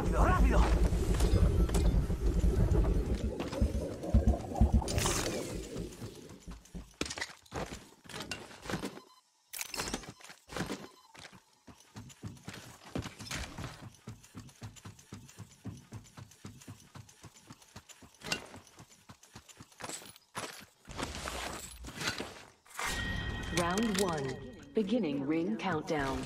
rápido, rápido. Round one. Beginning ring countdown.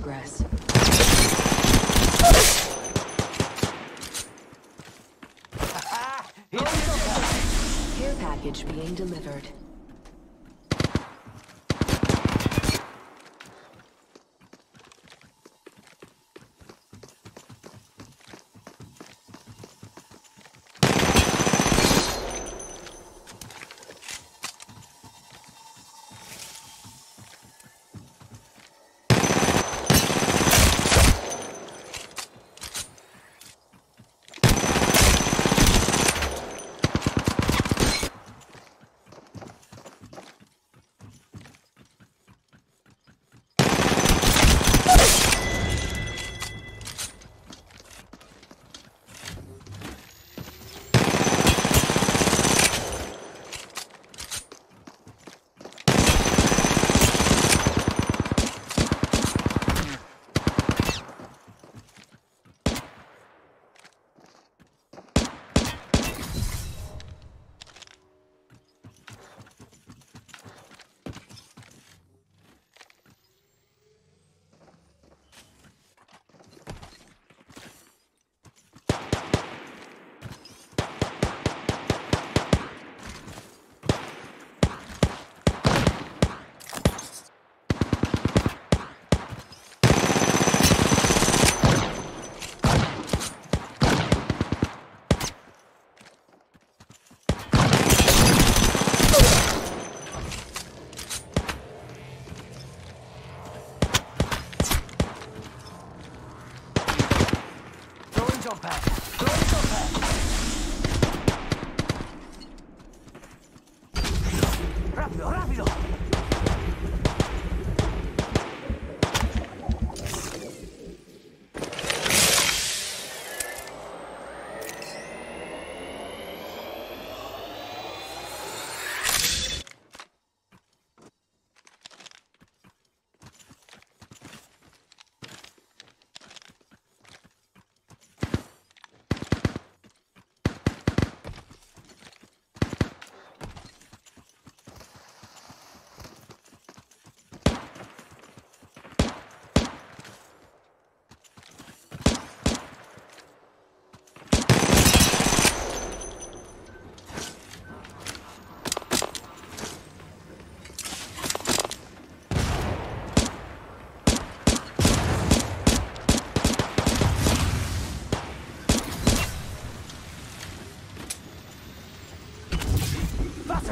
Progress. Care package being delivered.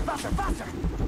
Faster, faster.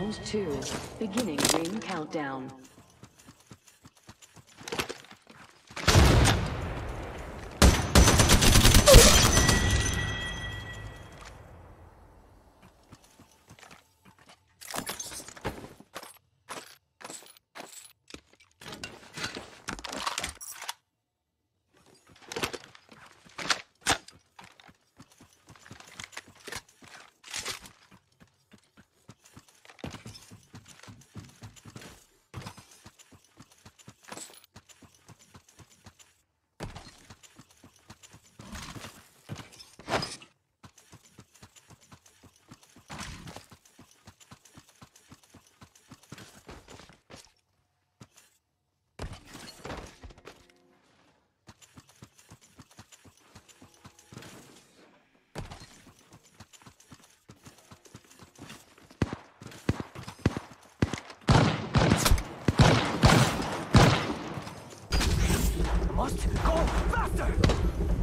Round two. Beginning ring countdown. must go faster!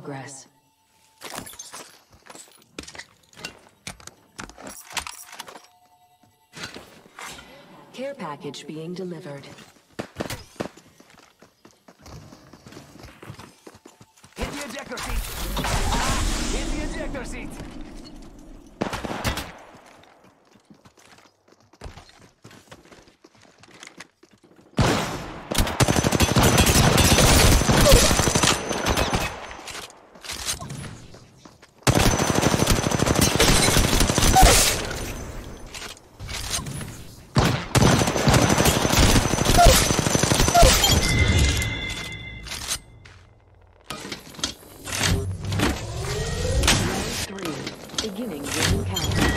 Progress. Care package being delivered. Hit the ejector seat. Ah, hit the ejector seat. Round three. Beginning ring countdown.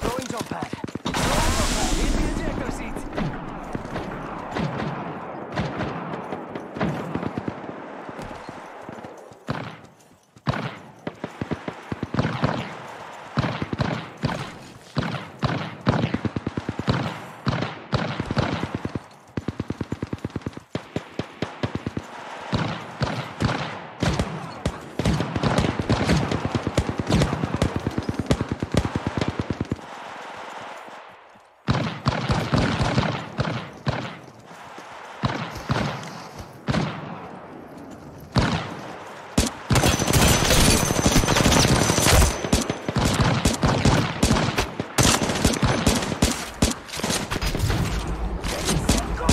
Throwing jump pad. Throwing jump pad. Hit the ejector seat. Ready, set, go.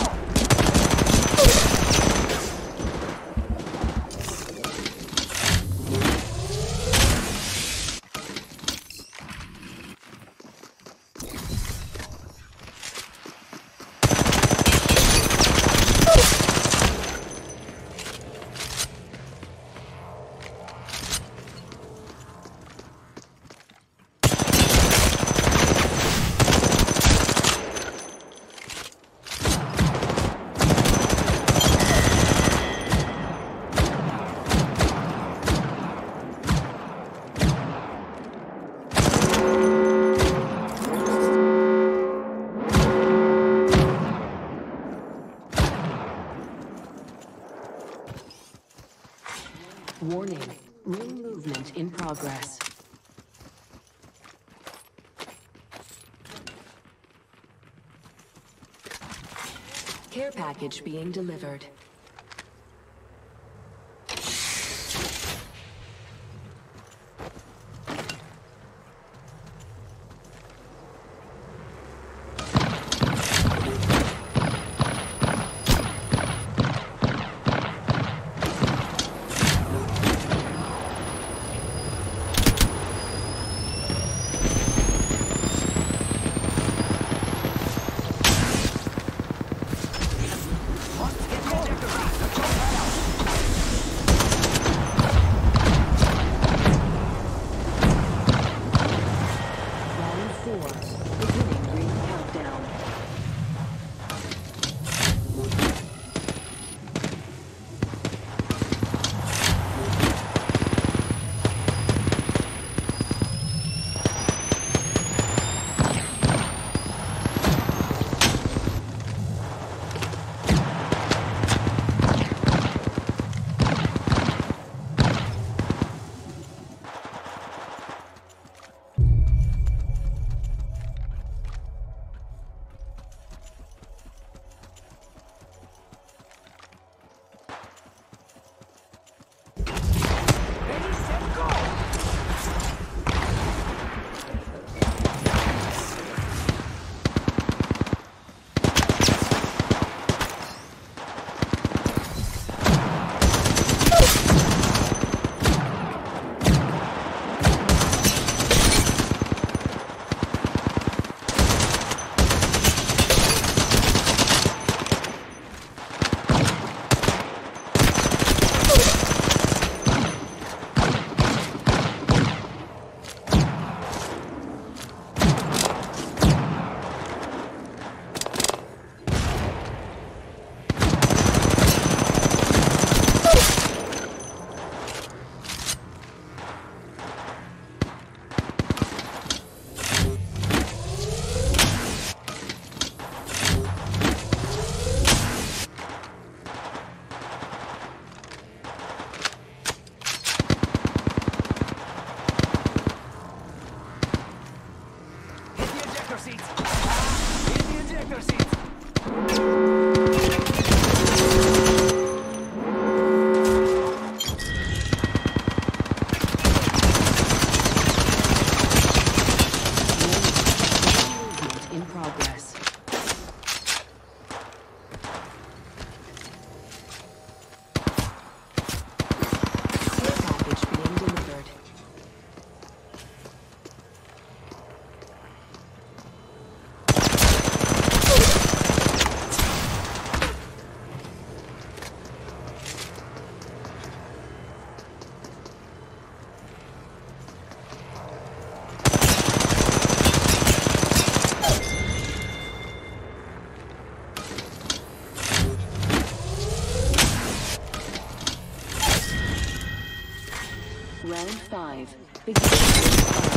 Warning. Ring movement in progress. Care package being delivered. Round 5. Begin.